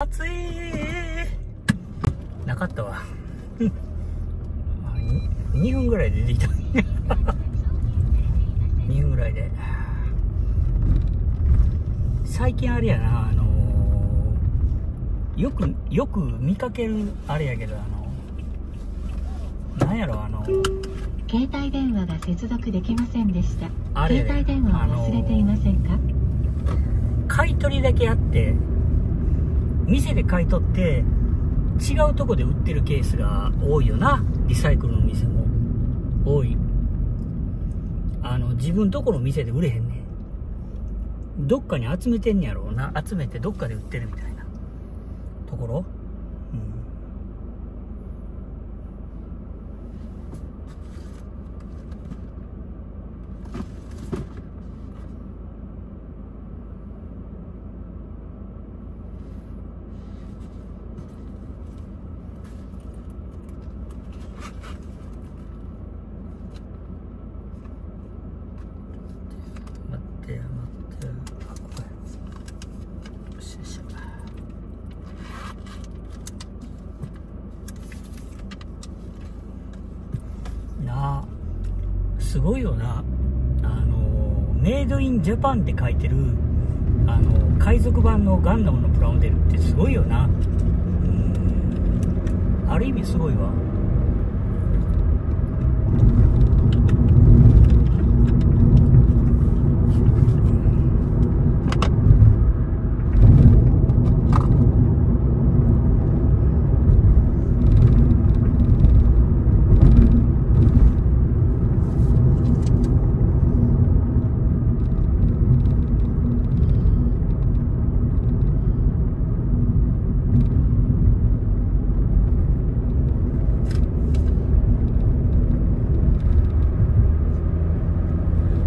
暑いなかったわ。2分ぐらいで出てきた。2分ぐらいで。最近あれやなあのよくよく見かけるあれやけどあのなんやろあの携帯電話が接続できませんでした。携帯電話を忘れていませんか、買い取りだけあって店で買い取って違うとこで売ってるケースが多いよな。リサイクルの店も。多い。あの自分どこの店で売れへんねん。どっかに集めてんやろうな。集めてどっかで売ってるみたいなところうん待ってや待ってやあここやよしよしなあすごいよなあのメイドインジャパンって書いてるあの海賊版のガンダムのプラモデルってすごいよな。うん。ある意味すごいわ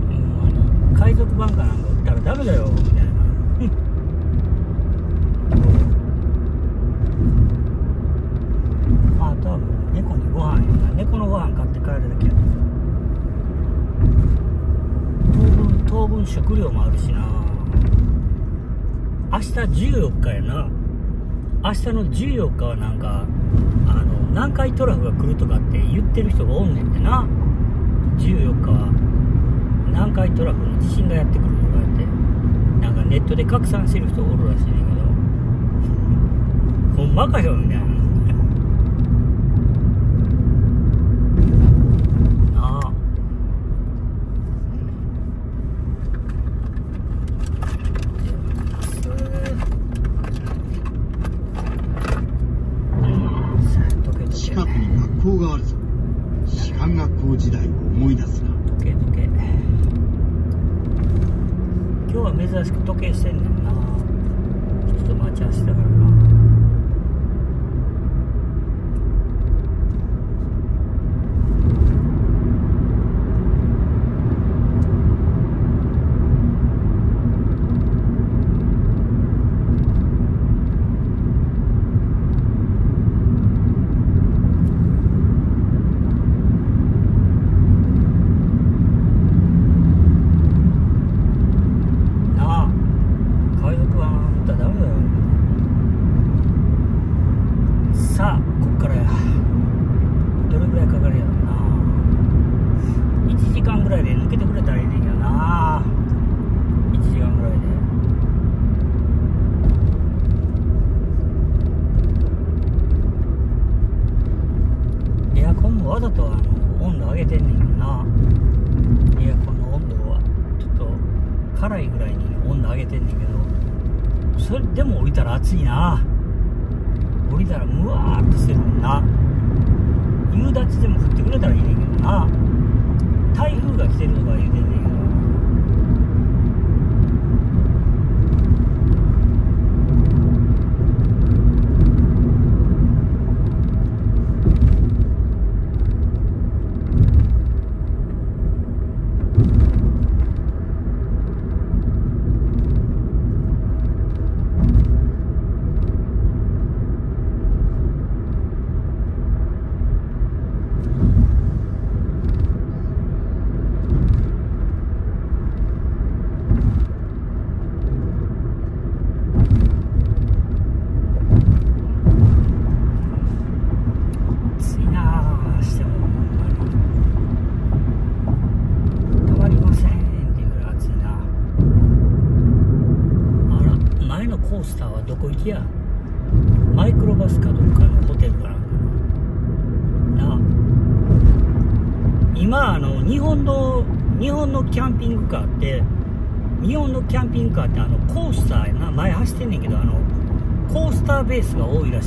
うんあの海賊版かなんか売ったらダメだよみたいなまああとはもう猫にご飯やな猫のご飯買って帰るだけや当分当分食料もあるしな。明日14日やな。明日の14日はなんかあの南海トラフが来るとかって言ってる人がおんねんてな。14日は。南海トラフの地震がやってくるとかって。なんかネットで拡散してる人おるらしいねんけど。ほんまかよみたいな。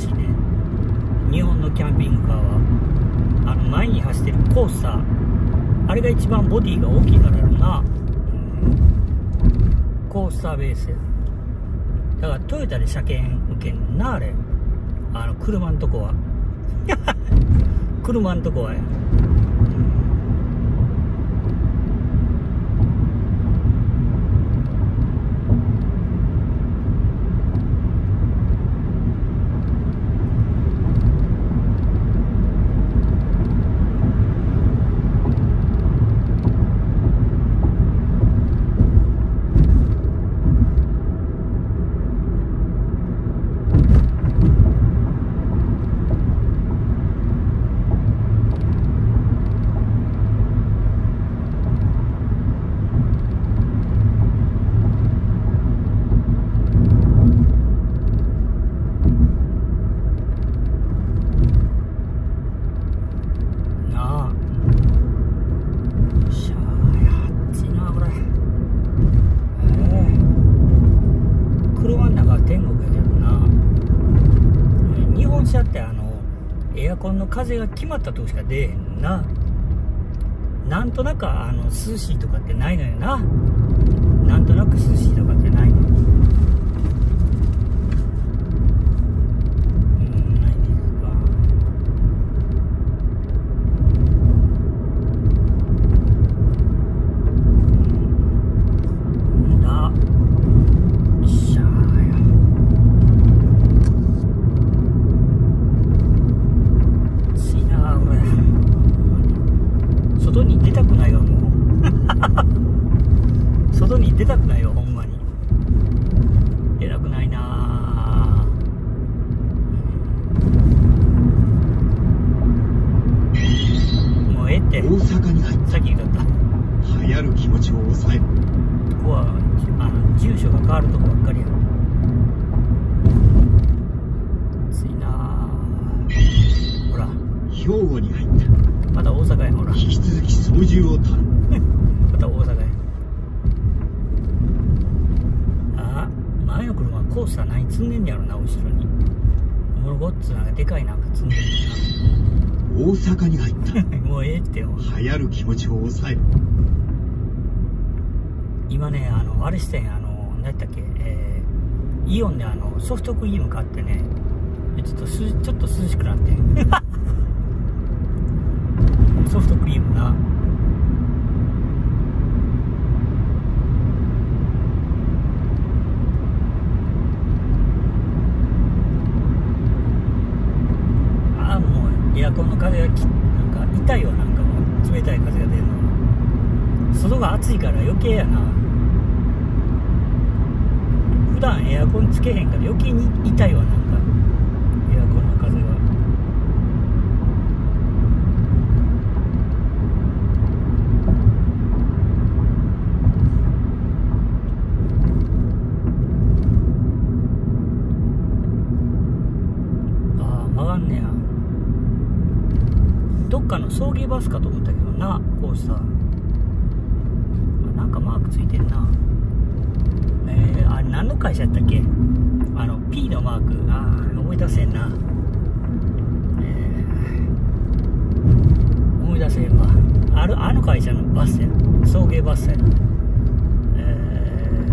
ね日本のキャンピングカーはあの前に走ってるコースター。あれが一番ボディが大きいからやろな、うん、コースターベースだからトヨタで車検受けんなあれ。あの車んとこは 車んとこはや。風が決まったとしか出えへんな。なんとなくあの涼しいとかってないのよな。なんとなく涼しいとかって向かってね会社やったっけ？あの P のマーク。ああ思い出せんな、えー、思い出せんわ。あるあの会社のバスや。送迎バスやな、え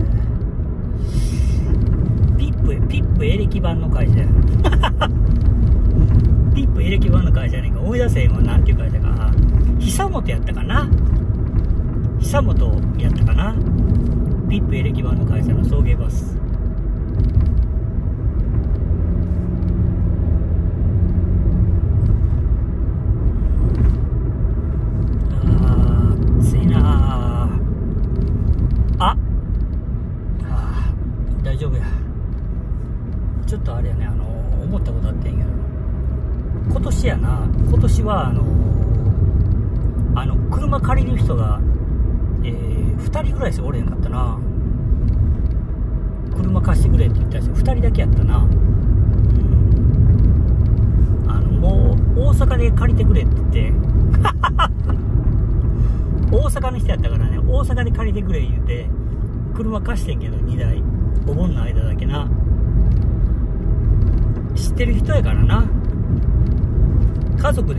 ー、ピップピップエレキバンの会社や。ピップエレキバンの会社やねんか。思い出せんわ。なんていう会社か。久本やったかな？久本やったかな？ピップエレキ版の会社の送迎バス。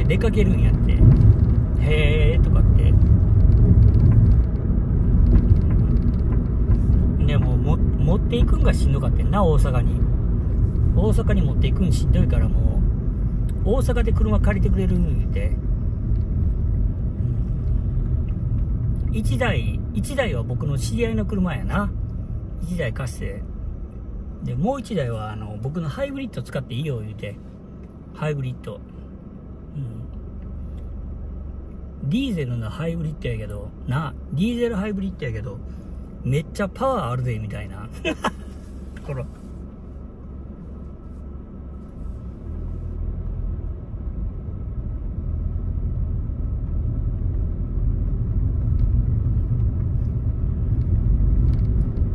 家族で出かけるんやって。へえとかって。でもも持っていくんがしんどかってんな大阪に。大阪に持っていくんしんどいからもう大阪で車借りてくれる言うて。1台1台は僕の知り合いの車やな。1台貸して。でもう1台はあの僕のハイブリッド使っていいよ言うて。ハイブリッドうんディーゼルのハイブリッドやけどなディーゼルハイブリッドやけどめっちゃパワーあるぜみたいな。この。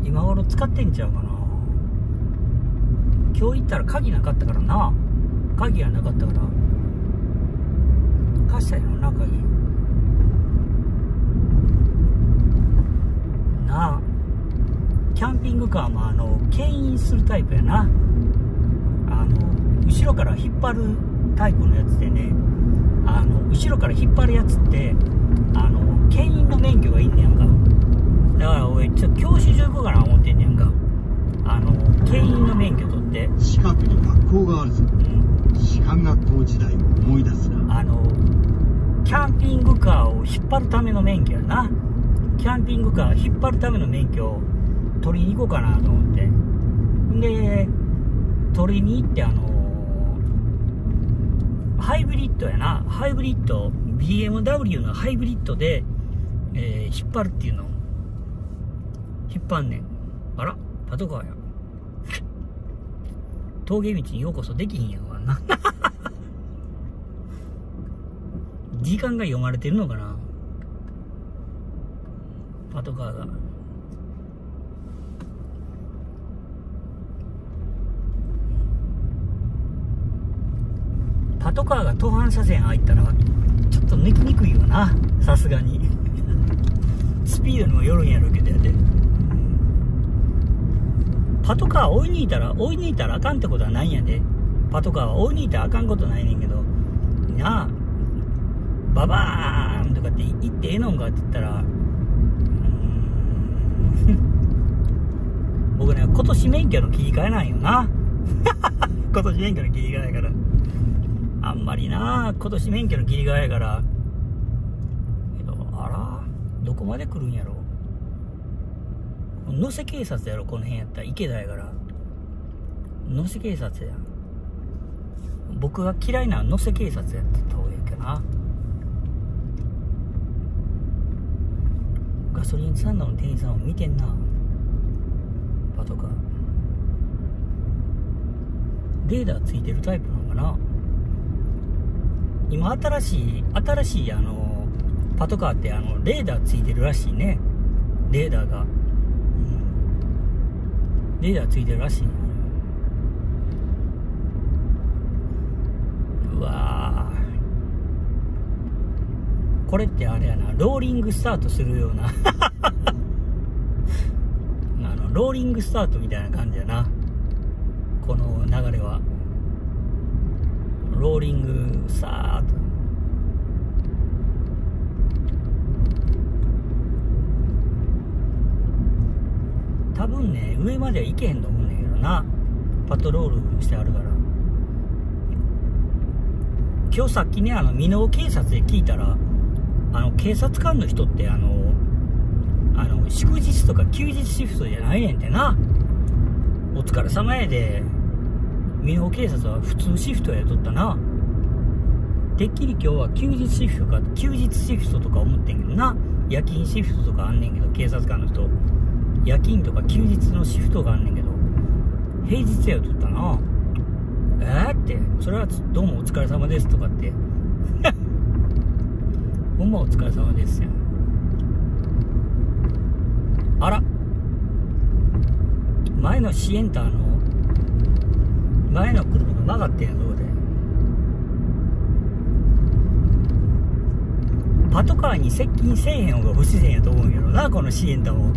今頃使ってんちゃうかな。今日行ったら鍵なかったからな。鍵がなかったから。貸したやろな鍵。な。あキャンピングカーもあの牽引するタイプやな。あの後ろから引っ張るタイプのやつでねあの後ろから引っ張るやつってあの牽引の免許がいいんねやんか。だから俺ちょっと教習所行こうかな思ってんねやんか。あの牽引の免許取って。近くに学校があるぞ。うん。士官学校時代を思い出すな。あのキャンピングカーを引っ張るための免許やなキャンピングカー引っ張るための免許を取りに行こうかなと思って。で取りに行ってあのハイブリッドやな。ハイブリッド BMW のハイブリッドで、えー引っ張るっていうの。引っ張んねん。あらパトカーや。峠道にようこそできひんやんわ。な 時間が読まれてるのかな。パトカーが。パトカーが途半車線入ったらちょっと抜きにくいよな。さすがに。スピードにもよるんやろうけどやで。パトカー追いにいたら追いにいたらあかんってことはないんやで。パトカーは追いにいたらあかんことないねんけど。なあ。ババーンとかって言ってええのんかって言ったらうーん僕ね今年免許の切り替えなんよな。今年免許の切り替えやから。あんまりな。今年免許の切り替えやから。けどあら？どこまで来るんやろ？野瀬警察やろ？この辺やったら。池田やから。野瀬警察や僕が嫌いな野瀬警察やってた方がいいかな。ガソリンスタンドの店員さんを見てんな。パトカーレーダーついてるタイプなのかな？今新しい新しいあのパトカーってあのレーダーついてるらしいね。レーダーが、うん、レーダーついてるらしいなうわー。これってあれやな。ローリングスタートするような。ローリングスタートみたいな感じやな。この流れは。ローリングスタート。多分ね上までは行けへんと思うんだけどな。パトロールしてあるから。今日さっきねあの箕面警察で聞いたらあの警察官の人ってあの祝日とか休日シフトじゃないねんてな。お疲れ様やで。箕面警察は普通シフトやとったな。てっきり今日は休日シフトか休日シフトとか思ってんけどな。夜勤シフトとかあんねんけど警察官の人。夜勤とか休日のシフトがあんねんけど。平日やとったな。えー、って。それはどうもお疲れ様ですとかって。ほんまお疲れ様ですやん。あら。前のシエンターの前の車が曲がってんやそこで。パトカーに接近せえへん方が不自然やと思うけどなこのシエンタも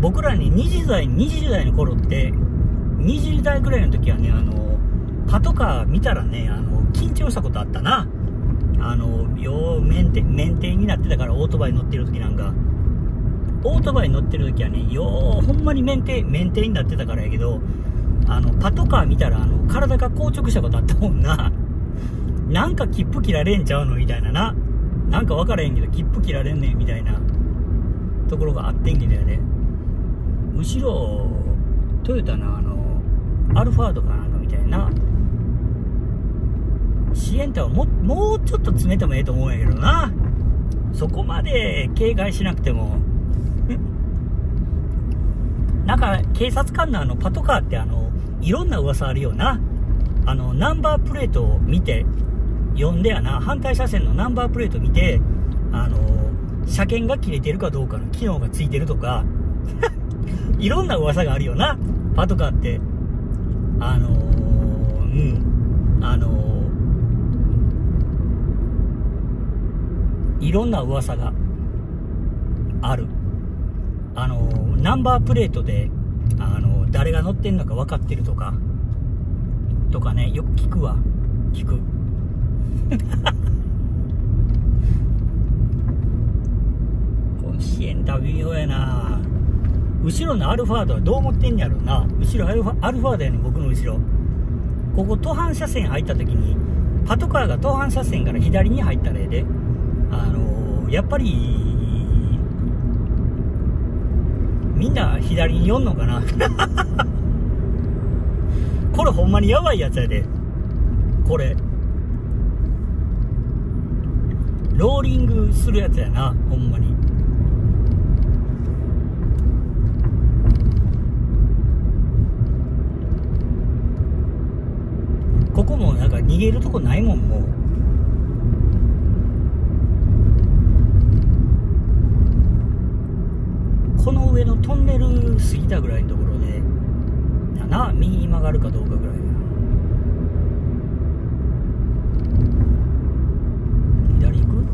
僕らね20代20代の頃って20代ぐらいの時はねあのパトカー見たらねあの緊張したことあったな。あのよう免停免停になってたからオートバイ乗ってる時なんか。オートバイ乗ってる時はねようほんまに免停免停になってたからやけどあのパトカー見たらあの体が硬直したことあったもんな。なんか切符切られんちゃうの？みたいなな。なんか分からへんけど切符切られんねんみたいな。ところがあってんけどやね後ろトヨタのあのアルファードかなんかみたいな。シエンタはももうちょっと詰めてもええと思うんやけどな。そこまで警戒しなくても。なんか警察官のあのパトカーってあのいろんな噂あるよな。あのナンバープレートを見て読んでやな。反対車線のナンバープレート見てあの車検が切れてるかどうかの機能がついてるとか。いろんな噂があるよな。パトカーって。あのー、うん。あのー、いろんな噂がある。あの、ナンバープレートで、あの誰が乗ってんのか分かってるとかとかねよく聞くわ。聞く。このシエンタ微妙やな。後ろのアルファードはどう思ってんやろうな。後ろアルファアルファードやね僕の後ろ。ここ途半車線入った時にパトカーが途半車線から左に入った例であの、やっぱりみんな左に寄んのかな？これほんまにやばいやつやで。これ。ローリングするやつやなほんまに。ここもなんか逃げるとこないもんもうこの上のト過ぎたぐらいのところでな右に曲がるかどうかぐらいや左行く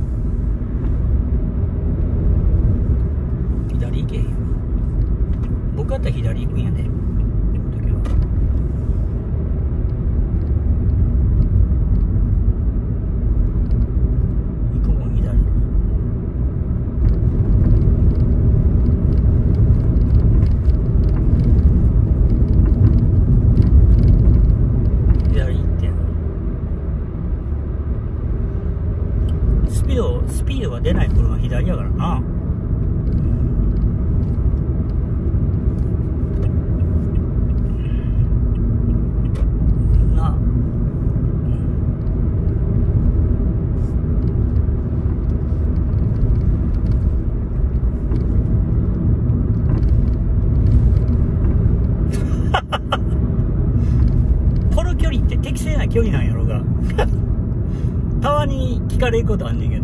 左行けへんわ僕やったら左行くんやで、この時は行くもん左左行ってんスピードスピードが出ない車左やからな。この距離って適正な距離なんやろが。たまに聞かれることあんねんけど。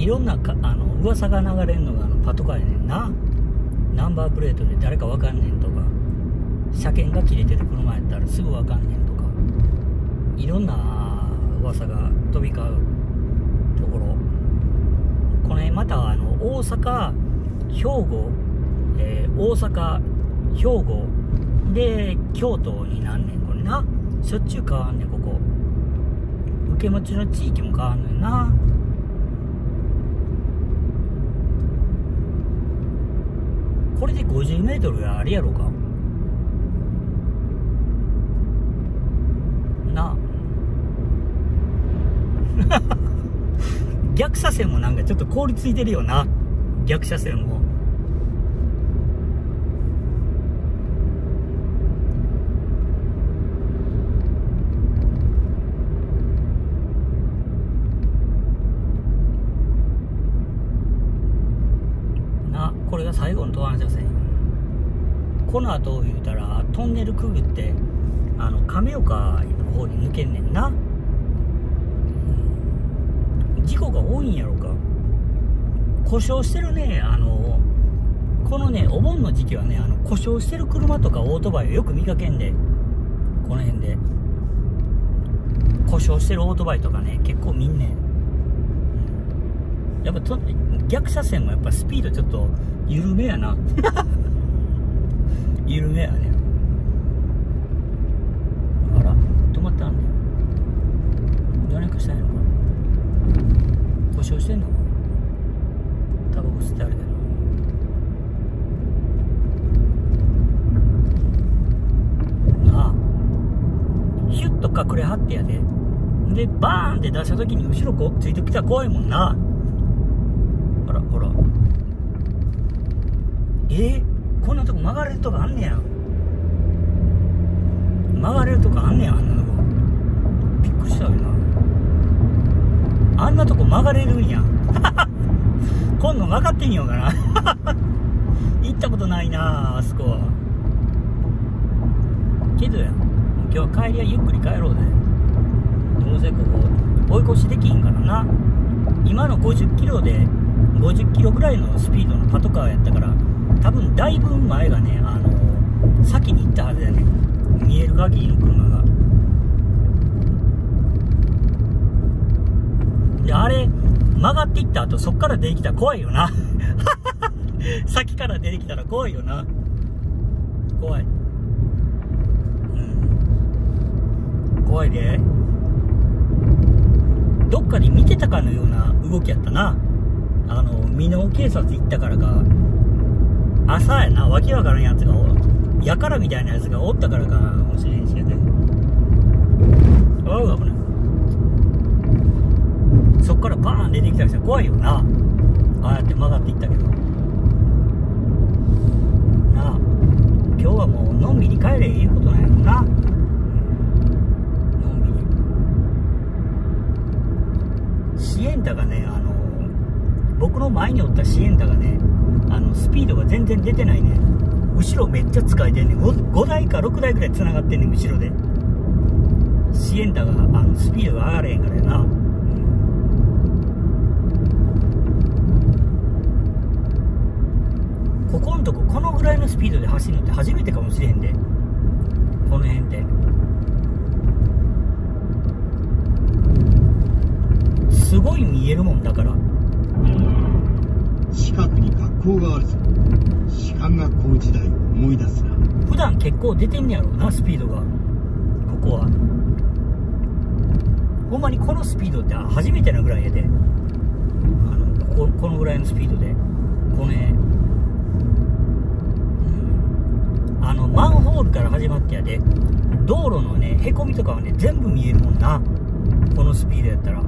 いろんなかあの噂が流れるのがあのパトカーやねんなナンバープレートで誰かわかんねんとか車検が切れてる車やったらすぐわかんねんとかいろんな噂が飛び交うところ。この辺またあの大阪兵庫、えー大阪兵庫で京都になんねんこれな。しょっちゅう変わんねんここ。受け持ちの地域も変わんねんな。これで 50m あるやろか。なあ。逆車線もなんかちょっと凍りついてるよな。逆車線もなこれが最後の東南車線この後言うたらトンネルくぐってあの亀岡の方に抜けんねんな。うん。事故が多いんやろか。故障してるねあのこのねお盆の時期はねあの故障してる車とかオートバイをよく見かけんで。この辺で。故障してるオートバイとかね結構見んねうん。やっぱと逆車線もやっぱスピードちょっと緩めやな。緩めやねあら止まってあんねんどないかしたんやろか故障してんのかタバコ吸ってあるけど。なあ。ヒュッと隠れはってやで。でバーンって出した時に後ろこうついてきたら怖いもんな。ほらほら。え？ー、こんなとこ曲がれるとこあんねや。曲がれるとこあんねやあんなとこ。びっくりしたよなあんなとこ曲がれるんや。今度曲がってみようかな。行ったことないなあそこは。けどや今日は帰りはゆっくり帰ろうぜどうせここ追い越しできんからな。今の50キロで50キロぐらいのスピードのパトカーやったから多分だいぶ前がねあの先に行ったはずやね見える限りの車が。であれ曲がっていった後そっから出てきたら怖いよな。先から出てきたら怖いよな。怖い。うん。怖いで。どっかで見てたかのような動きやったな。あの美濃警察行ったからか。朝やな。わけわからんやつがおやからみたいなやつがおったからかもしれんしやで。あう危ないそっからバーン出てきたりしたら怖いよな。ああやって曲がっていったけど。なあ。今日はもうのんびり帰れいうことなんやろな、のんびり。シエンタがねあの僕の前におったシエンタがねあのスピードが全然出てないね。後ろめっちゃ使えてんね 5, 5台か6台ぐらい繋がってんねん後ろで。シエンタがあのスピードが上がれへんからやな。ここんとここのぐらいのスピードで走るのって初めてかもしれへんで。この辺ですごい見えるもんだから。近くに学校があるぞ士官学校時代を思い出すな。普段結構出てんねやろうなスピードが。ここは。ほんまにこのスピードって初めてなぐらいやで。あのこここのぐらいのスピードで。この辺、あのマンホールから始まってやで。道路のねへこみとかはね全部見えるもんな。このスピードやったら、うん、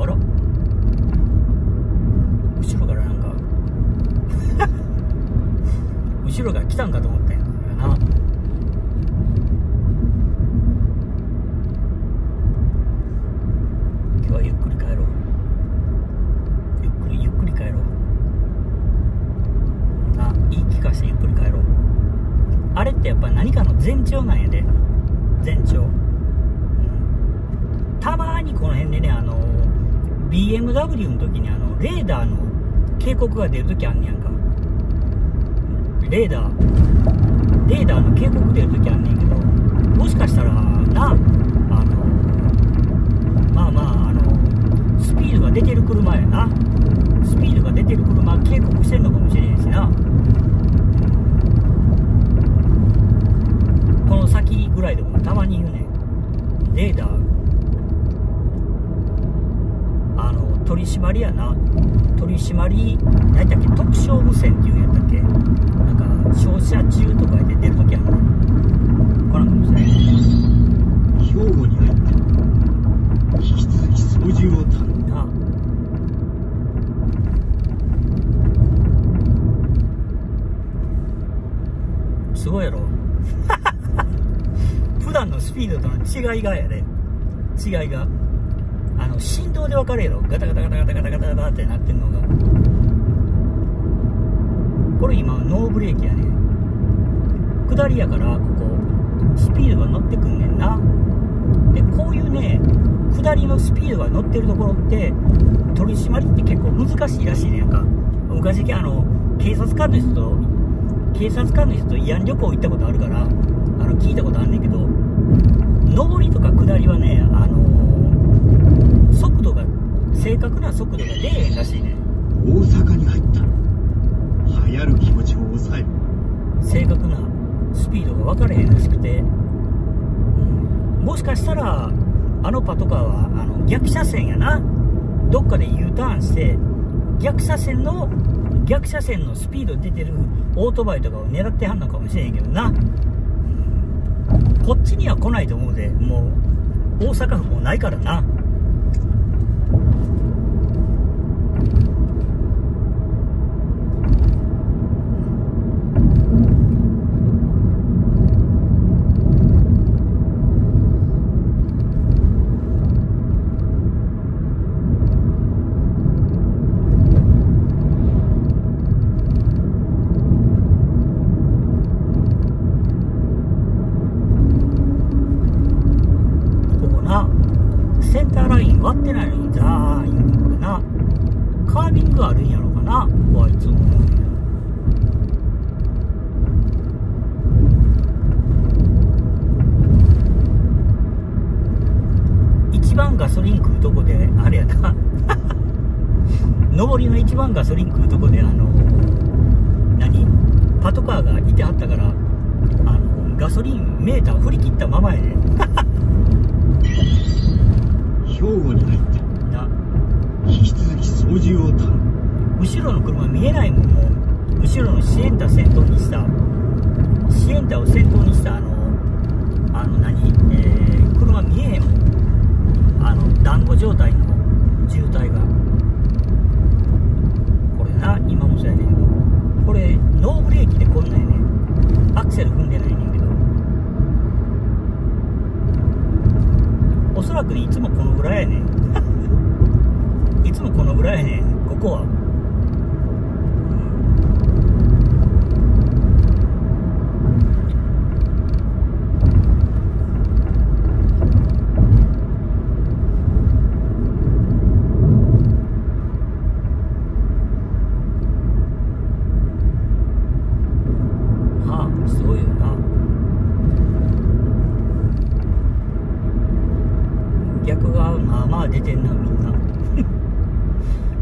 あら？後ろからなんか 後ろから来たんかと思ったんやな。今日はゆっくり帰ろう。ゆっくりゆっくり帰ろう。な言い聞かせてゆっくり帰ろう。あれってやっぱ何かの前兆なんやで。前兆、うん、たまにこの辺でねあの BMW の時にあのレーダーの警告が出る時あんねやんか。レーダー。レーダーの警告出る時あんねんけどもしかしたらなあのまあまああのスピードが出てる車やな。スピードが出てる車警告してんのかもしれへんしな。この先ぐらいでもたまに言うねん。レーダー。あの取り締まりやな。取り締まり何やっけ特徴無線っていうんやったっけ？なんか照射中とかで出るときあるの？これなんかもしれない兵庫に入った引き続き操縦を頼むなすごいやろ。普段のスピードとの違いがやで。違いがあの振動で分かるやろ。ガタガタガタガタガタガタガタってなってんのが。これ今ノーブレーキやね下りやからここ。スピードが乗ってくんねんな。でこういうね下りのスピードが乗ってるところって取り締まりって結構難しいらしいねなんか。昔あの警察官の人と警察官の人と慰安旅行行ったことあるからあの聞いたことあんねんけど上りとか下りはねあの正確な速度が出えへんらしいね。ん大阪に入った。流行る気持ちを抑える。正確なスピードが分かれへんらしくて、うん。もしかしたらあのパトカーはあの逆車線やな。どっかで U ターンして逆車線の逆車線のスピード出てるオートバイとかを狙ってはんのかもしれへんけどな、うん。こっちには来ないと思うで。もう大阪府もないからな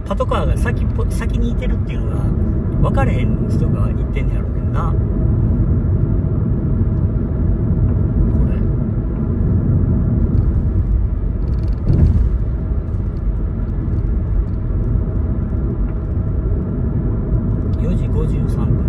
パトカーが先先にいてるっていうのが分かれへん人が言ってんねやろうけどなこれ4時53分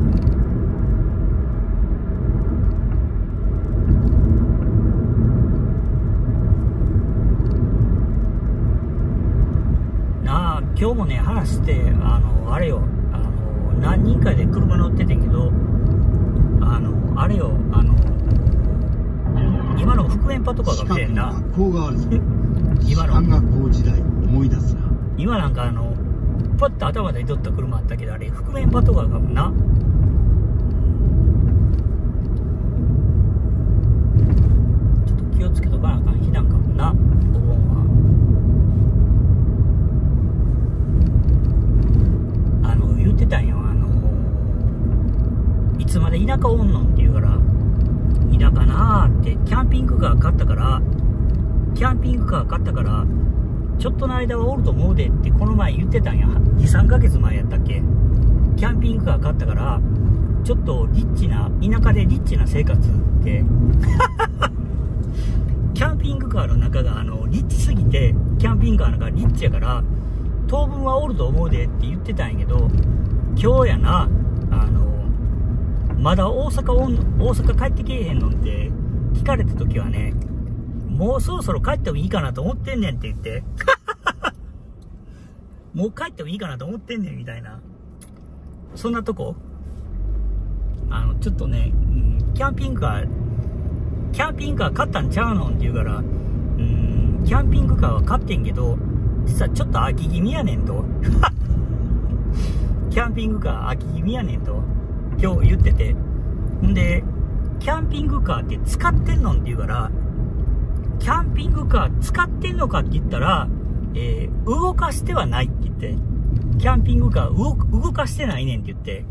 今日もね話してあのあれよあの何人かで車乗っててんけどあのあれよあの今の復縁パとかが近くに見てんな学校があるぞ士今の官学校時代を思い出すな今なんかあのパッと頭で撮った車あったけどあれ覆面パトカーかもなちょっと気をつけとかなあかん日なんかもなお盆はあの言ってたんよあのいつまで田舎おんのんって言うから田舎なあってキャンピングカー買ったからキャンピングカー買ったからちょっとの間はおると思うでってこの前言ってたんや23ヶ月前やったっけキャンピングカー買ったからちょっとリッチな田舎でリッチな生活ってキャンピングカーの中があのリッチすぎてキャンピングカーの中がリッチやから当分はおると思うでって言ってたんやけど今日やなあのまだ大阪おん大阪帰ってけえへんのって聞かれた時はねもうそろそろ帰ってもいいかなと思ってんねんって言って。もう帰ってもいいかなと思ってんねんみたいな。そんなとこあの、ちょっとね、キャンピングカー、キャンピングカー買ったんちゃうのって言うから、うん、キャンピングカーは買ってんけど、実はちょっと飽き気味やねんと。キャンピングカー飽き気味やねんと、今日言ってて。んで、キャンピングカーって使ってんのって言うから、キャンピングカー使ってんのかって言ったら、えー動かしてはないって言って、キャンピングカー動かしてないねんって言って、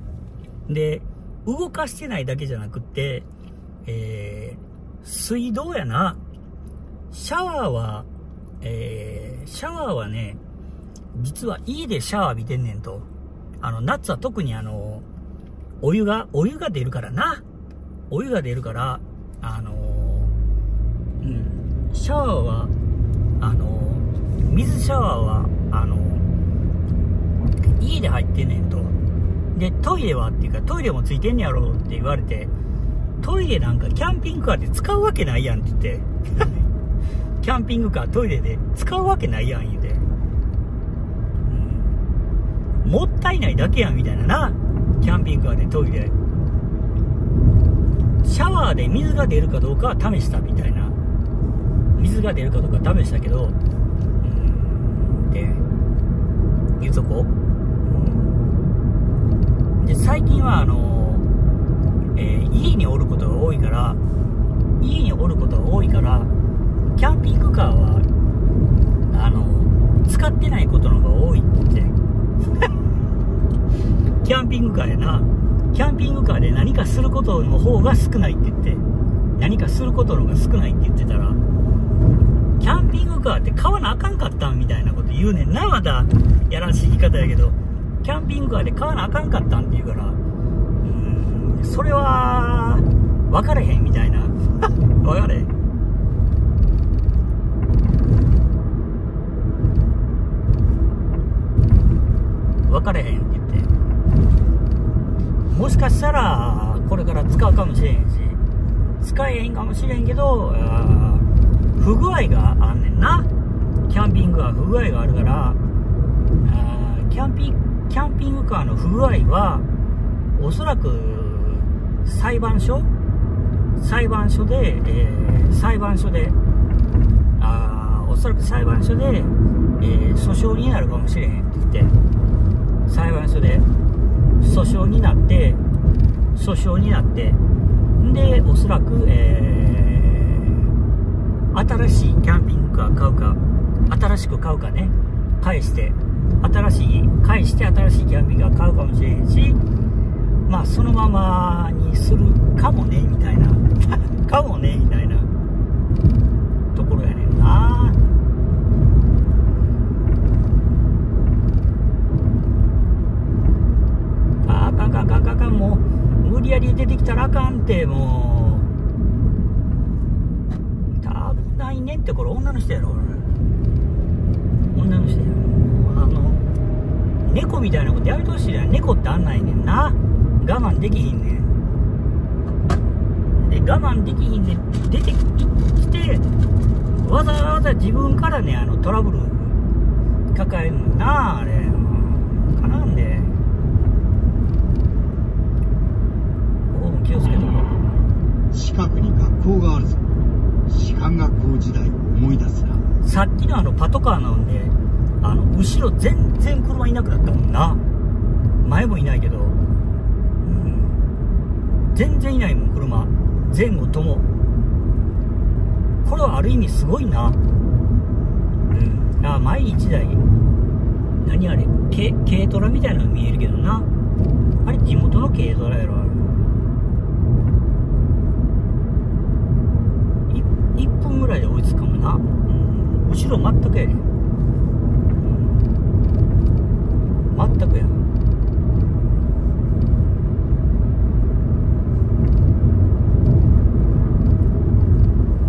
で、動かしてないだけじゃなくって、えー水道やな、シャワーは、えーシャワーはね、実は家でシャワー浴びてんねんと。あの、夏は特にあの、お湯が、お湯が出るからな。お湯が出るから、あのうん、シャワーは、あの、水シャワーは、あの、家で入ってんねんと。で、トイレはっていうか、トイレもついてんねやろって言われて、トイレなんかキャンピングカーで使うわけないやんって言って、キャンピングカートイレで使うわけないやん言うて、うん、もったいないだけやんみたいなな、キャンピングカーでトイレ。シャワーで水が出るかどうかは試したみたいな。水が出るかどうか試したけど、うん、で、言うとこ。で、最近はあの、えー家におることが多いから、家におることが多いから、キャンピングカーは、あの、使ってないことの方が多いって。キャンピングカーやな。キャンピングカーで何かすることの方が少ないって言って、何かすることの方が少ないって言ってたら、キャンピングカーって買わなあかんかったんみたいなこと言うねんな、また。やらしい言い方やけど、キャンピングカーで買わなあかんかったんって言うから、うーん、それは、分かれへんみたいな。分かれへん。分かれへん。もしかしたら、これから使うかもしれへんし、使えへんかもしれんけど、不具合があんねんな。キャンピングは不具合があるから、キャンピンキャンピングカーの不具合は、おそらく裁判所裁判所で、えー裁判所で、あおそらく裁判所で、えー訴訟になるかもしれへんって言って、裁判所で訴訟になって、訴訟になって、んで、おそらく、えー新しいキャンピングカー買うか、新しく買うかね、返して、新しい、返して新しいキャンピングカー買うかもしれへんし、まあ、そのままにするかもね、みたいな。かもね、みたいなところやねんな。ああかんかんかんかん、もう、無理やり出てきたらあかんって、もう。危ないねって、これ女の人やろ、女の人やろ。あの、猫みたいなことやめてほしいやん。猫ってあんないねんな。我慢できひんねん。で、我慢できひんで、出てきて、わざわざ自分からね、あの、トラブル抱えるんなあれかなんでここも気をつけとこ近くに学校があるぞ。士官学校時代を思い出すな。さっきのあのパトカーなんであの後ろ全然車いなくなったもんな。前もいないけど、うん、全然いないもん車。前後とも。これはある意味すごいな。うん。あ前1台何あれ？軽トラみたいなの見えるけどな。あれ地元の軽トラやろあれい1分ぐらいで追いつくかもな、うん、後ろ全くやで、うん。全くや。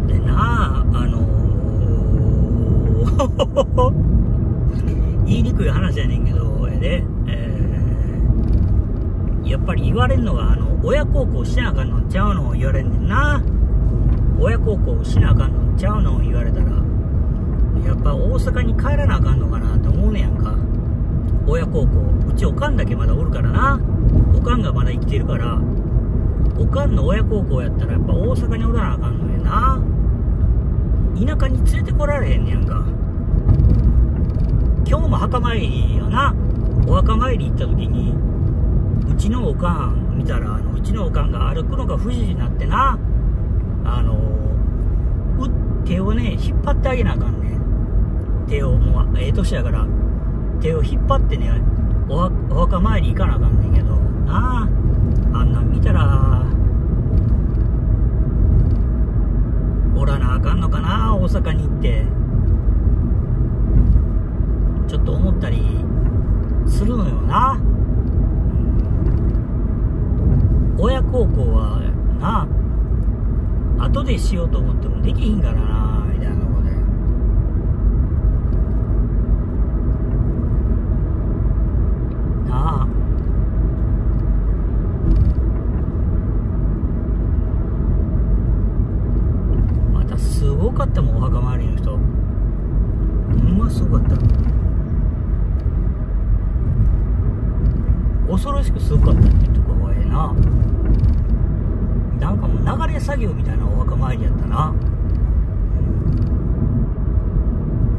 でなああのー 言いにくい話やねんけどやで、えーやっぱり言われんのがあの親孝行しなあかんのちゃうの言われんねんな。孝行しなあかんのちゃうの言われたらやっぱ大阪に帰らなあかんのかなと思うねやんか。親孝行。うちおかんだけまだおるからな。おかんがまだ生きてるから。おかんの親孝行やったらやっぱ大阪におらなあかんのやな。田舎に連れてこられへんねやんか。今日も墓参りやな。お墓参り行った時にうちのおかん見たらあのうちのおかんが歩くのが不自由になってな。あのう手をね引っ張ってあげなあかんね手をもうええ年やから手を引っ張ってねおお墓参り行かなあかんねんけどなああんなん見たらおらなあかんのかな大阪に行って。ちょっと思ったりするのよな。親孝行はなあ後でしようと思ってもできひんからなことでなあまたすごかったもんお墓参りの人ほんますごかった恐ろしくすごかったっていうところがええななんかもう流れ作業みたいなお墓参りやったな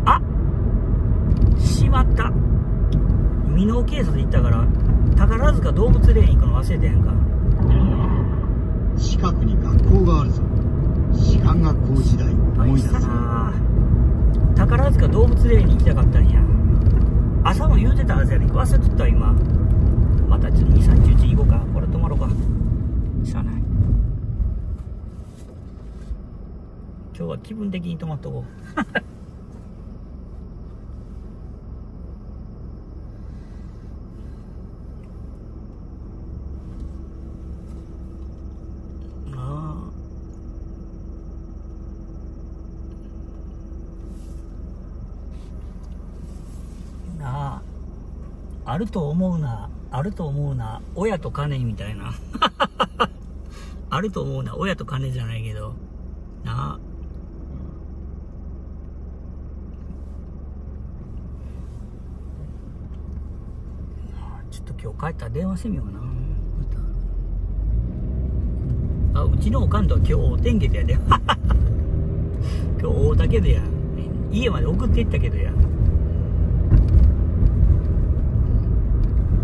あしまった美濃警察行ったから宝塚動物霊園行くの忘れてへんか近くに学校があるぞ士官学校時代を思い出すしたなな宝塚動物霊園に行きたかったんや朝も言うてたはずやねん忘れとったわ今またちょっと230日行こうかこれ泊まろうかしゃあない今日は気分的に泊まっとこうなあなあると思うなあると思うな親と金みたいな。あると思うな親と金じゃないけど。なあ。ちょっと今日帰ったら電話してみような。また。あうちのおかんとは今日お天気でやで。今日大竹でや家まで送っていったけどや。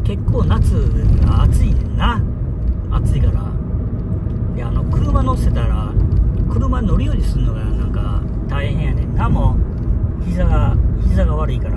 結構夏が暑いねんな。暑いから。であの車乗せたら車乗り降りするのがなんか大変やねんなもう。膝が膝が悪いから。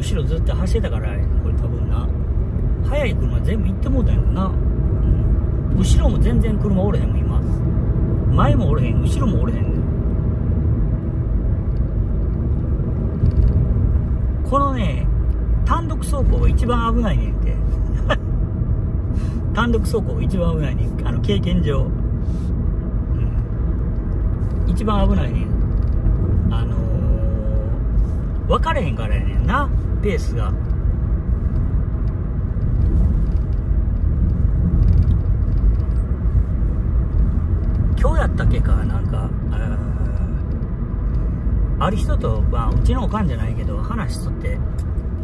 後ろずっと走ってたからこれ多分な。速い車全部行ってもうたんやろな、うん。後ろも全然車おれへんもん今。前もおれへん後ろもおれへんねん。このね単独走行が一番危ないねんって。単独走行が一番危ないねん。あの経験上、うん、一番危ないねん。あのー、分かれへんからやねんな。ペースが。今日やったっけかなんか。ある人と、まあ、うちのおかんじゃないけど話しとって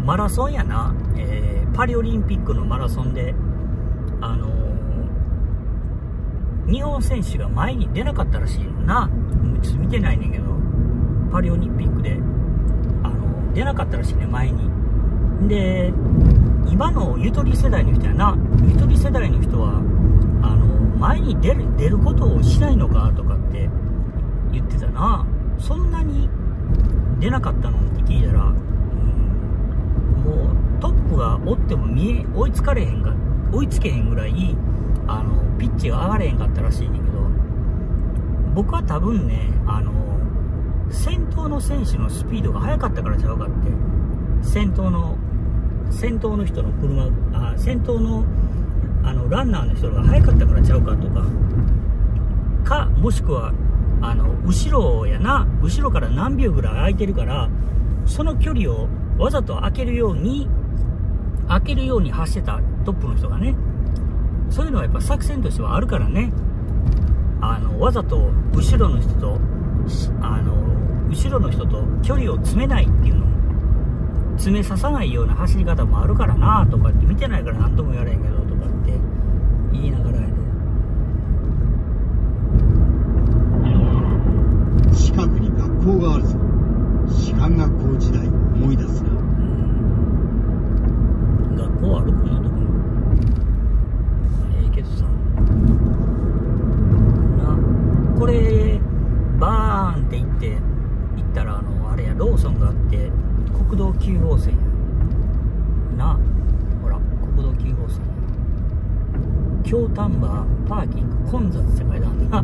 マラソンやな、えー、パリオリンピックのマラソンであのー、日本選手が前に出なかったらしいな。ちょっと見てないねんけどパリオリンピックで、出なかったらしいね前に。で今のゆとり世代の人やな。ゆとり世代の人はあの前に出る出ることをしないのかとかって言ってたな。そんなに出なかったのって聞いたら、うん、もうトップがおっても見え追いつかれへんが追いつけへんぐらいあのピッチが上がれへんかったらしいねんけど。僕は多分ねあの先頭の選手のスピードが速かったからちゃうかって。先頭の先頭の人の車あ先頭のあのランナーの人が速かったからちゃうかとか。かもしくはあの後ろやな後ろから何秒ぐらい空いてるからその距離をわざと開けるように開けるように走ってたトップの人がね。そういうのはやっぱ作戦としてはあるからね。あのわざと後ろの人とあの後ろの人と距離を詰めないっていうの詰めささないような走り方もあるからなとかって見てないから何とも言われへんけどとかって言いながらやで近くに学校があるぞ。士官学校時代を思い出すな。学校あるこんなとこにええけどさ。なこれバーンって行って行ったらあのあれやローソンがあって国道9号線や。なほら国道9号線京丹波パーキング混雑って書いてあるな。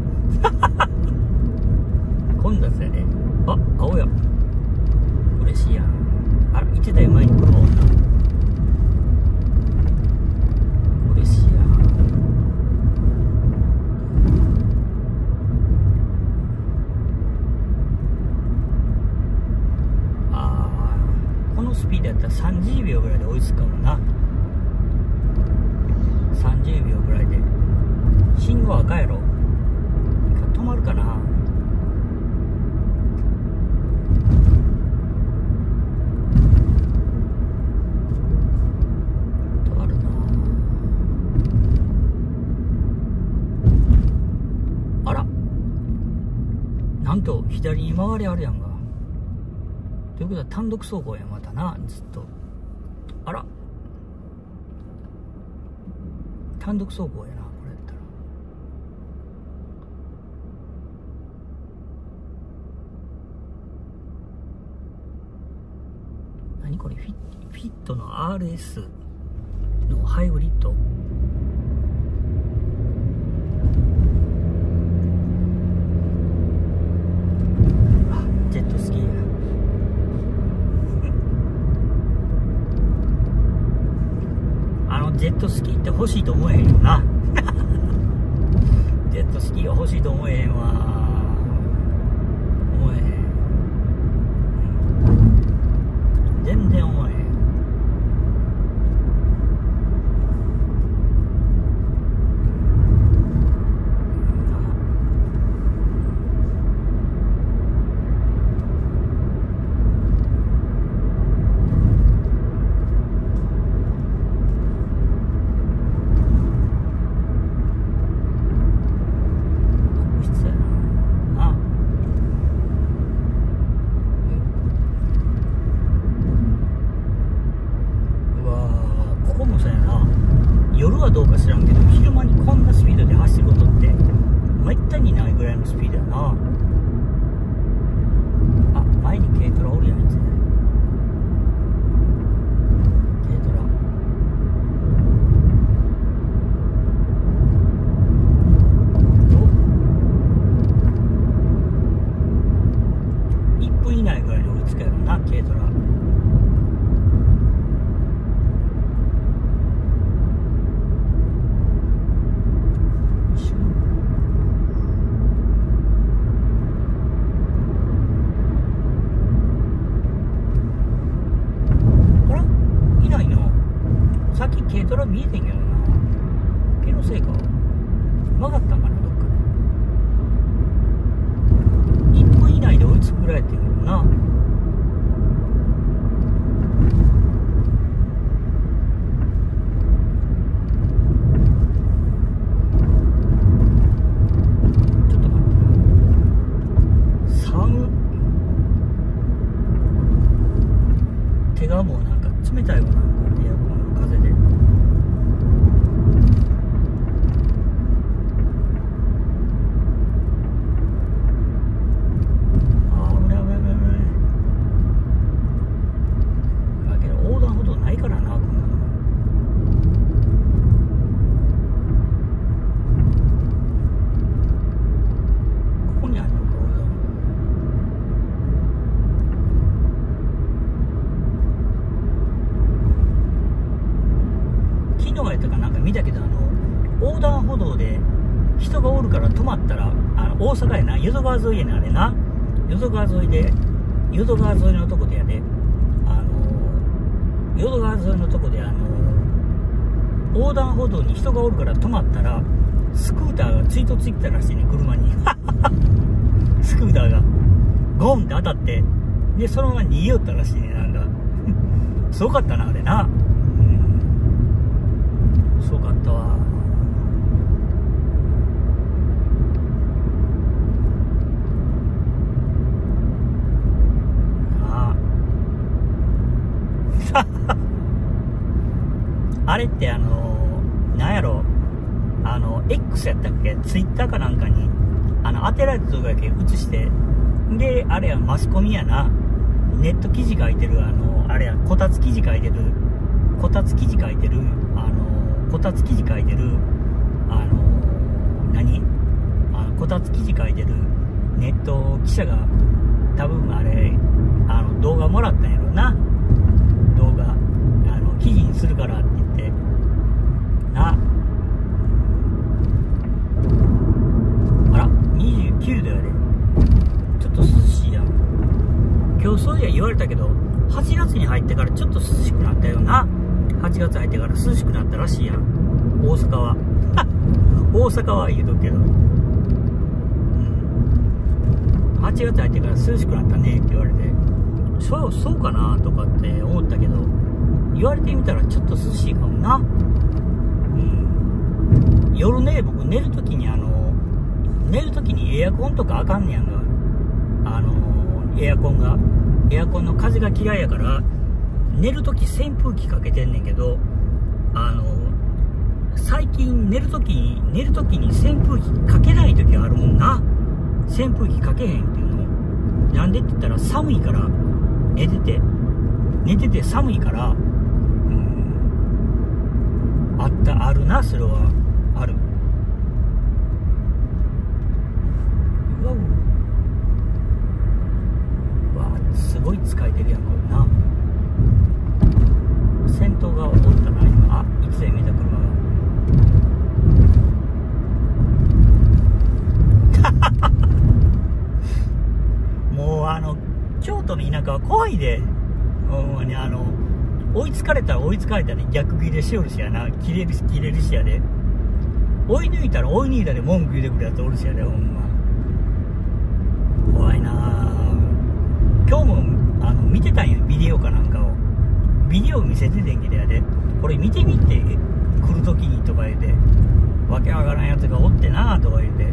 混雑やね。あ青や。嬉しいやん。あら1台前に車おった嬉しいやんああこのスピードやったら30秒ぐらいで追いつくかもな。30秒ぐらいで。信号赤やろ。止まるかな。止まるな。あら。なんと左に回りあるやんが。ということは単独走行やまたな。ずっと。あら。単独走行やなこれやったら。何これ？フィフィットの RS のハイブリッドあジェットスキーやあのジェットスキーって欲しいと思えへん。すごかったなあれな。うん。すごかったわ。あ。あ あれってあのなんやろ。あの X やったっけ？Twitter かなんかにあの当てられた動画だけ映して。であれやマスコミやな。ネット記事書いてるあのあれやこたつ記事書いてるこたつ記事書いてるあのこたつ記事書いてるあの何？あのこたつ記事書いてるネット記者が多分あれあの動画もらったんやろな。動画あの記事にするからって言って。な。あら29度やでちょっと涼しいやん今日そういや言われたけど8月に入ってからちょっと涼しくなったよな。8月入ってから涼しくなったらしいやん。大阪は。大阪は言うとくけど。うん。8月入ってから涼しくなったねって言われてそうそうかなとかって思ったけど言われてみたらちょっと涼しいかもな。うん。夜ね僕寝るときにあの寝るときにエアコンとかあかんねやんがあのエアコンが。エアコンの風が嫌いやから寝るとき扇風機かけてんねんけどあの最近寝るときに寝るときに扇風機かけないときあるもんな。扇風機かけへんっていうの。なんでって言ったら寒いから寝てて寝てて寒いからうんあったあるなそれは。ある。うわうわすごい使えてるやんこれな。先頭がおったな今あいつで見た車が。もうあの京都の田舎は怖いで。ほんまにあの追いつかれたら追いつかれたら逆ギレしよるしやな。切れるし切れるしやで。追い抜いたら追い抜いたで文句言うてくるやつおるしやでほんま。怖いなあ今日もあの見てたんよビデオかなんかを。ビデオ見せててんけどやで。これ見てみて来る時にとか言うてわけわからんやつがおってなとか言うて。う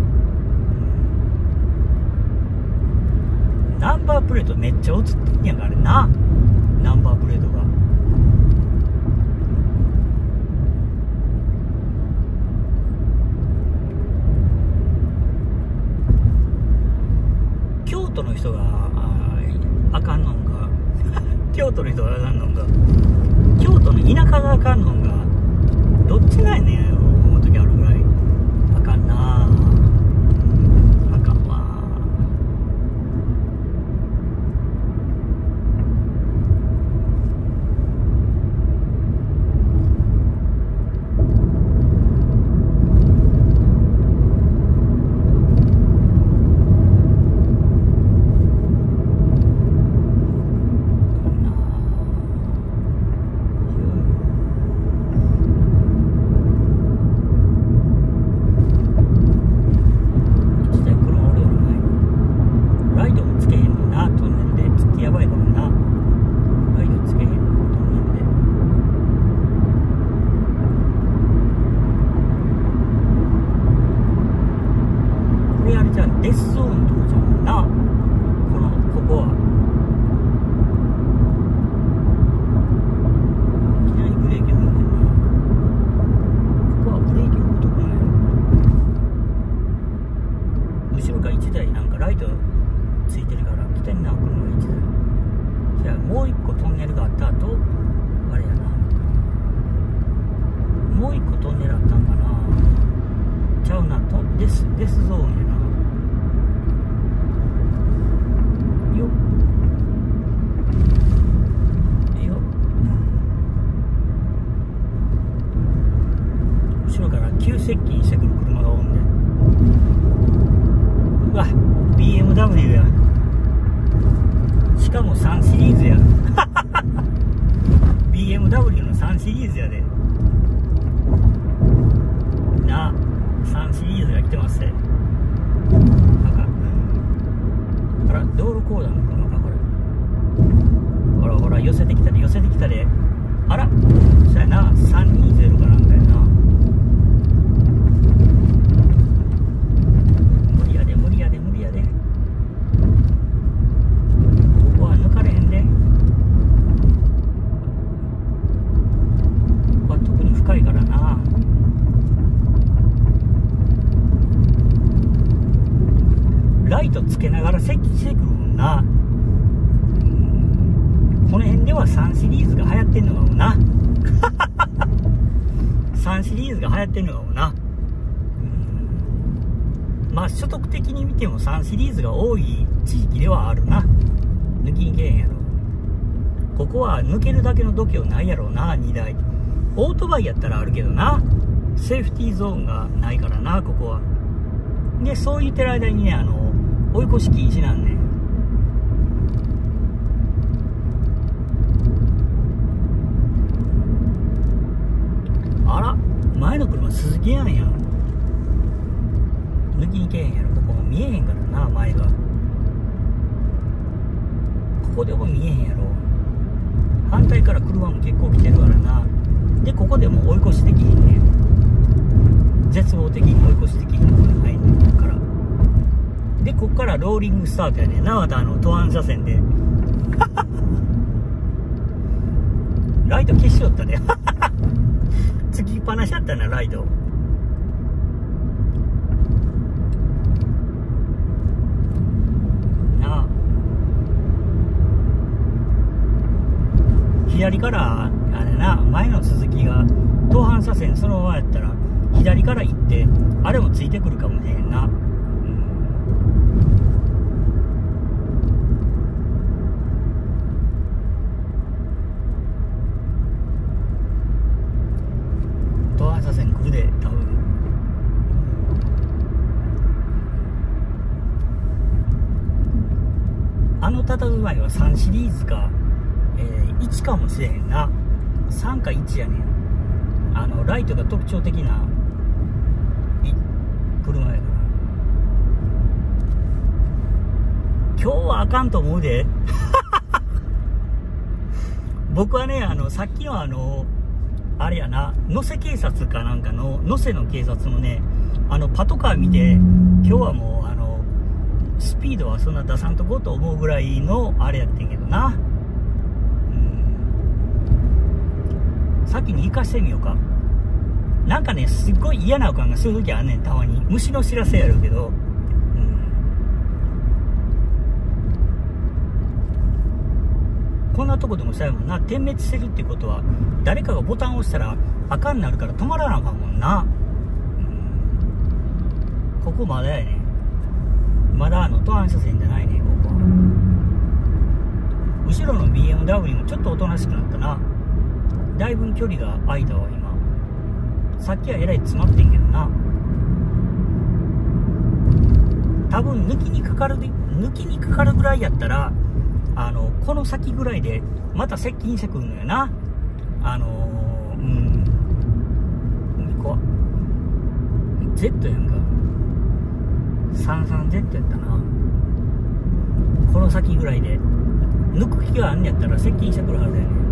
ん。ナンバープレートめっちゃ映ってんやんかあれ。なナンバープレートが京都の人があーあかんのんか京都の人があかんのんか京都の田舎があかんのんかどっちなんやねんよ。3シリーズが多い地域ではあるな。抜きにけへんやろ。ここは抜けるだけの度胸ないやろうな2台オートバイやったらあるけどな。セーフティーゾーンがないからなここは。でそう言ってる間にねあの追い越し禁止なんねあら前の車鈴木やんや。抜きにけへんやろ。見えへんからな前が。ここでも見えへんやろ。反対から車も結構来てるからな。でここでも追い越しできひんねん。絶望的に追い越しできひんとこに入んねんから。でこっからローリングスタートやねんなまたあの途安車線で。ライト消しよったね つきっぱなしやったなライトなあ左からあれな前の鈴木が東半車線そのままやったら左から行ってあれもついてくるかもしれんな、うん。東半車線来るで多分。あの佇まいは3シリーズか、1かもしれへんな。3か1やねん。あのライトが特徴的な車やから。今日はあかんと思うで。僕はねあのさっきのあのあれやな。能勢警察かなんかの能勢の警察のねあのパトカー見て今日はもうあのスピードはそんな出さんとこうと思うぐらいのあれやってんけどなうん先に行かしてみようか。なんかねすっごい嫌な予感がする時あんねんたまに。虫の知らせやるけど。こんなとこでもしたいもんな。点滅してるってことは誰かがボタンを押したら赤になるから止まらなあかんもんな、うん、ここまだやねまだあの途半車線じゃないねここ。後ろの BMW もちょっとおとなしくなったな。だいぶ距離が空いたわ今。さっきはえらい詰まってんけどな。多分抜きにかかる抜きにかかるぐらいやったらあのこの先ぐらいでまた接近してくるのよな。あの、うん。怖っ Z やんか。33Z やったな。この先ぐらいで。抜く気があんねやったら接近してくるはずやねあ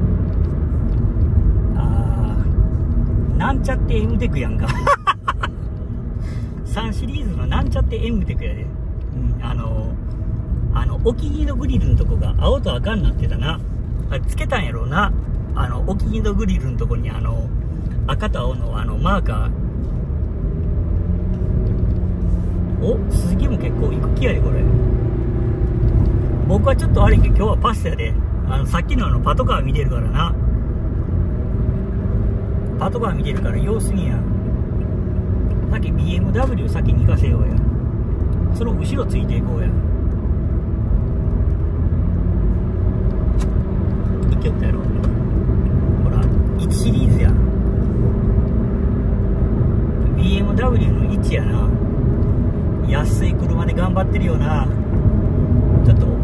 なんちゃって M テクやんか。3シリーズのなんちゃって M テクやで、うん、あのあのお気に入りのグリルのとこが青と赤になってたな。あれつけたんやろうな。あのお気に入りのグリルのとこにあの赤と青のあのマーカー。お鈴木も結構行く気やでこれ。僕はちょっと悪いけど今日はパスやで。あのさっきのあのパトカー見てるからなパトカー見てるから様子見や。さっき BMW 先に行かせようや。その後ろついていこうや。行きよったやろ。ほら1シリーズや。BMW の1やな。安い車で頑張ってるよな。ちょっと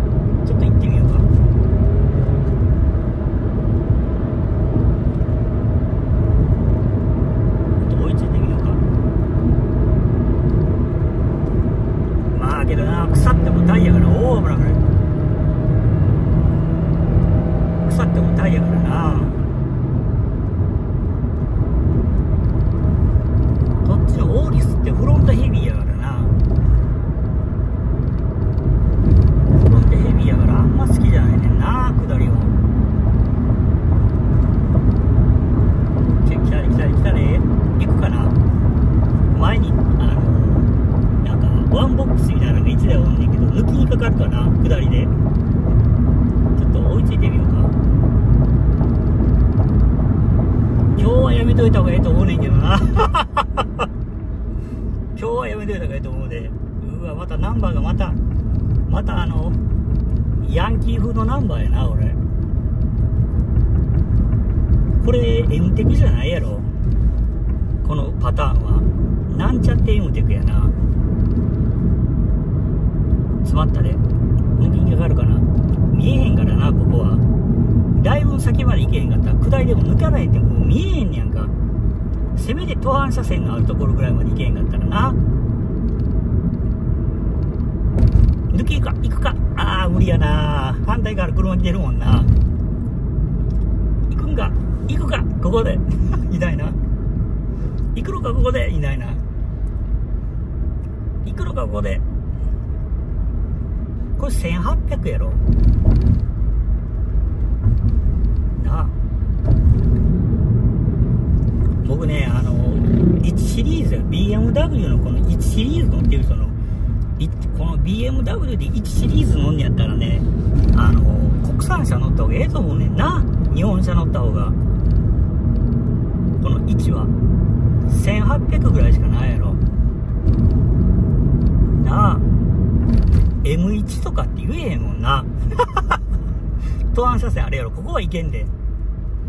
けんで。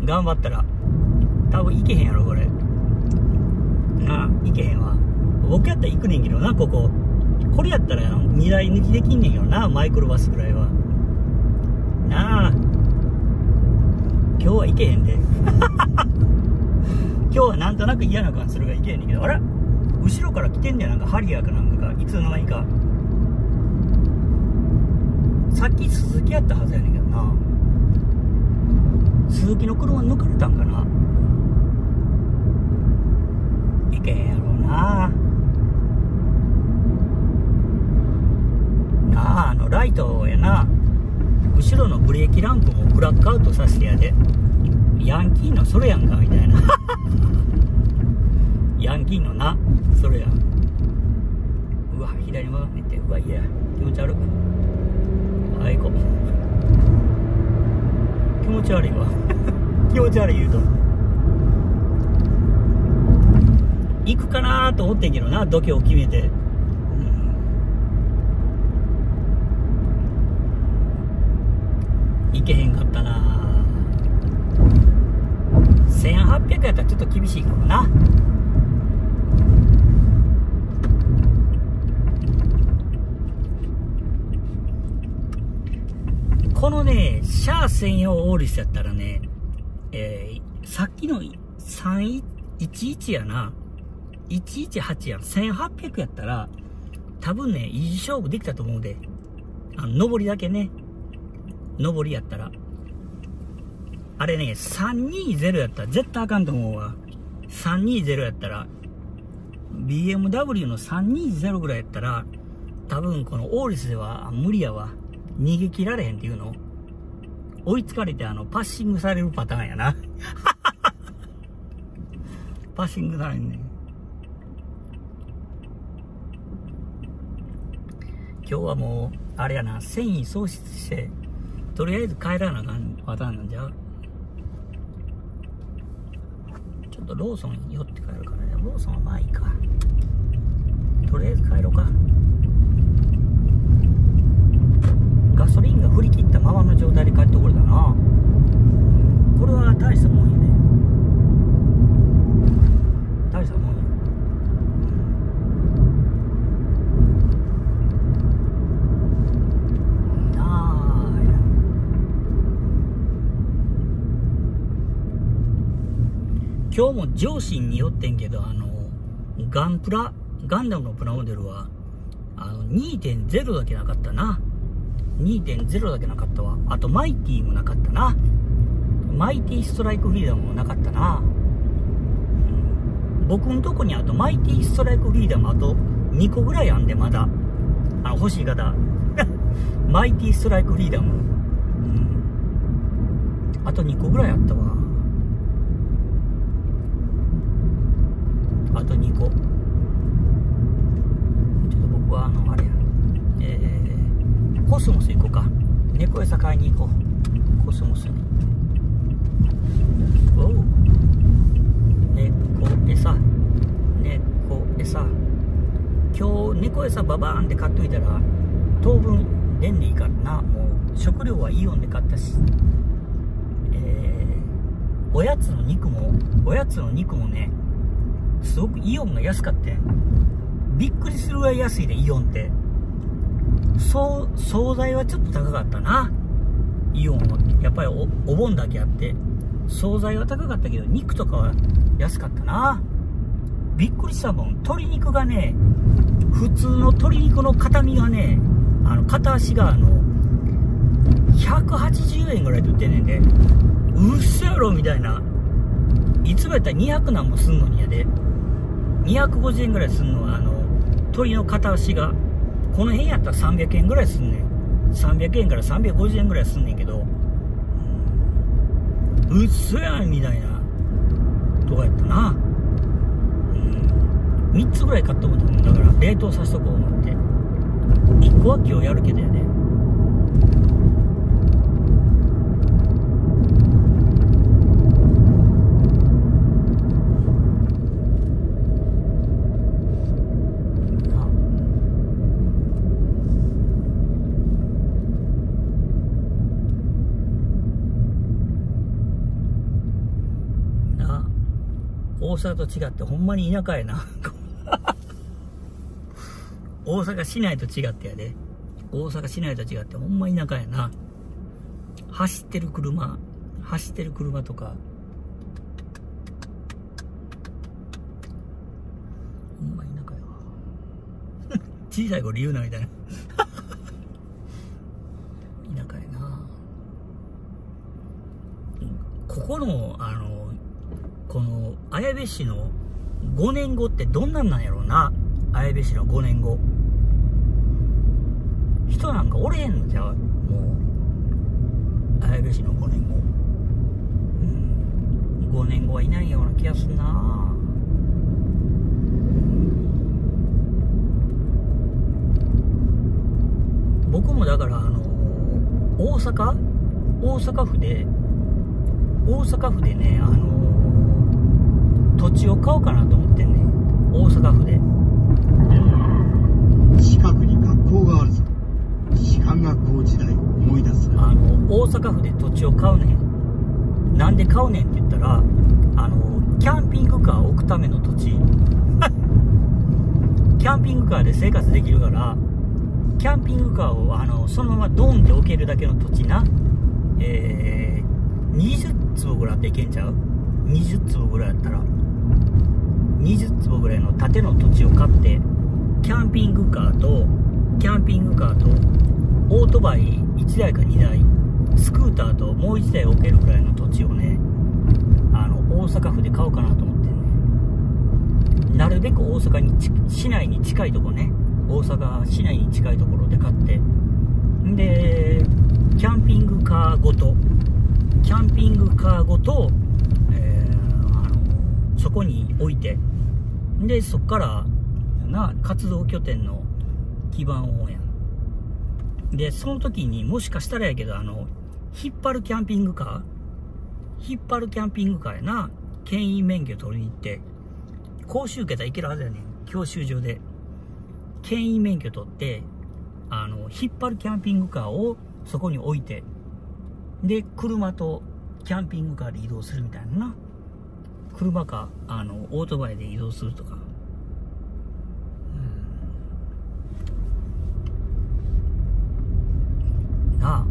頑張ったら多分行けへんやろこれ。なあ行けへんわ。僕やったら行くねんけどなここ。これやったら2台抜きできんねんけどなマイクロバスぐらいは。なあ今日は行けへんで。今日はなんとなく嫌な感じするから行けへんねんけど。あら後ろから来てんねやなんかハリアーかなんかがいつの間にか。さっき鈴木やったはずやねんけどな。鈴木の車抜かれたんかな。いけんやろうな。なああのライトやな。後ろのブレーキランプもブラックアウトさせてやで。ヤンキーのそれやんかみたいな。ヤンキーのなそれや。うわ左曲がってうわいや気持ち悪い。はい行こう。気持ち悪いわ。気持ち悪い言うと。行くかなと思ってんけどな度胸を決めて、うん、行けへんかったな。1800やったらちょっと厳しいかもな。このね、シャア専用オーリスやったらね、えー、さっきの311やな。118やん。1800やったら、多分ね、維持勝負できたと思うで。あの、上りだけね。上りやったら。あれね、320やったら絶対あかんと思うわ。320やったら、BMW の320ぐらいやったら、多分このオーリスでは無理やわ。逃げ切られへんっていうの？追いつかれてあの、パッシングされるパターンやな。パッシングされんねん。今日はもう、あれやな、繊維喪失して、とりあえず帰らなあかんパターンなんじゃちょっとローソンに寄って帰るからね。ローソンはまあいいか。とりあえず帰ろうか。ガソリンが振り切ったままの状態で帰ってこれだな。これは大したもんやね。大したもんや。なあや今日も上心によってんけどあのガンプラガンダムのプラモデルはあの2.0だけなかったな。2.0だけなかったわ。あと、マイティもなかったな。マイティストライクフリーダムもなかったな、うん、僕のとこにあとマイティストライクフリーダムあと2個ぐらいあんでまだ。あの欲しい方。マイティストライクフリーダム、うん、あと2個ぐらいあったわあと2個ちょっと僕はあのあれやえー、コスモス行こうか。猫餌買いに行こう。コスモスに。おう。猫餌。猫餌。今日猫餌ババーンって買っといたら当分便利からな。もう食料はイオンで買ったし。えー、おやつの肉もおやつの肉もねすごくイオンが安かってびっくりするぐらい安いでイオンって。そう、惣菜はちょっと高かったな。イオンは。やっぱりおお盆だけあって。惣菜は高かったけど、肉とかは安かったな。びっくりしたもん。鶏肉がね、普通の鶏肉の片身がね、あの、片足があの、180円ぐらいで売ってんねんで、うっそやろみたいな。いつもやったら200何もすんのにやで。250円ぐらいすんのは、あの、鶏の片足がこの辺やったら300円ぐらいすんねん。300円から350円ぐらいすんねんけどうっそやんみたいなとかやったな。うん。3つぐらい買っとくと思うだから冷凍させとこう思って。1個は今日やるけどやね大阪と違ってほんまに田舎やな。大阪市内と違ってやで。大阪市内と違ってほんま田舎やな。走ってる車、走ってる車とか。ほんま田舎や。小さい子理由なみたいな。田舎やな。ここの、部市の5年後ってどんなんなんやろうな。綾部市の5年後。人なんかおれへんのじゃう？もう、綾部市の5年後。うん。5年後はいないような気がすんな僕もだからあの大阪？大阪府で大阪府でねあの土地を買おうかなと思ってんね大阪府で。近くに学校があるぞ。士官学校時代を思い出す。あの大阪府で土地を買うねん。なんで買うねんって言ったらあのキャンピングカーを置くための土地。キャンピングカーで生活できるからキャンピングカーをあのそのままドンって置けるだけの土地な。えー、20坪ぐらいあっていけんちゃう？20坪ぐらいやったら20坪ぐらいの建ての土地を買ってキャンピングカーとキャンピングカーとオートバイ1台か2台スクーターともう1台置けるぐらいの土地をねあの大阪府で買おうかなと思ってねなるべく大阪に市内に近いとこね大阪市内に近いところで買ってんでキャンピングカーごとキャンピングカーごと、えー、あのそこに置いてで、そっからな、活動拠点の基盤をやん。で、その時にもしかしたらやけど、あの、引っ張るキャンピングカー？引っ張るキャンピングカーやな。牽引免許取りに行って、講習受けたらいけるはずやねん。教習所で。牽引免許取って、あの、引っ張るキャンピングカーをそこに置いて、で、車とキャンピングカーで移動するみたいなな。車か、あの、オートバイで移動するとか。うん、なあ。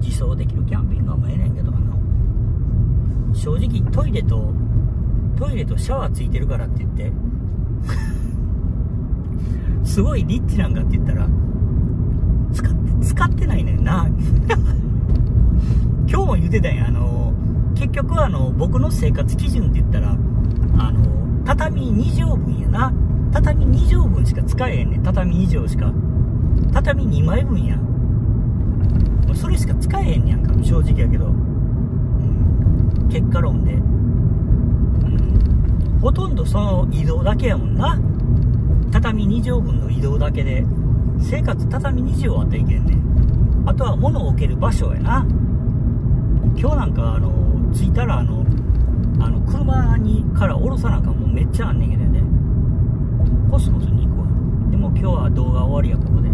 自走できるキャンピングカーもええねんけど、あの、正直トイレと、トイレとシャワーついてるからって言って すごいリッチなんかって言ったら、使って、使ってないねんな。今日も言ってたんやあの結局あの僕の生活基準って言ったらあの畳2畳分やな。畳2畳分しか使えへんねん。畳2畳しか。畳2枚分や。もうそれしか使えへんねやんか。正直やけど、うん、結果論で、うん、ほとんどその移動だけやもんな。畳2畳分の移動だけで。生活畳2畳あったらいけんねん。あとは物を置ける場所やな。今日なんかあの着いたらあのあの車にから降ろさなあかんもうめっちゃあんねんけどね。コスモスに行くわ。でも今日は動画終わりやここで。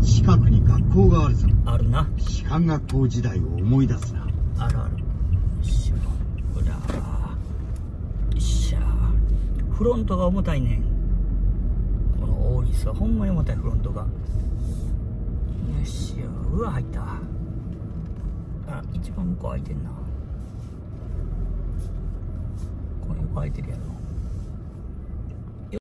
近くに学校があるぞ。あるな。士官学校時代を思い出すな。あるある。よいしょ。ほらよっしゃフロントが重たいねん。このオーリスは。ほんまに重たいフロントが。よっしゃうわ入ったあ一番向こう開いてんな。これ横開いてるやろ。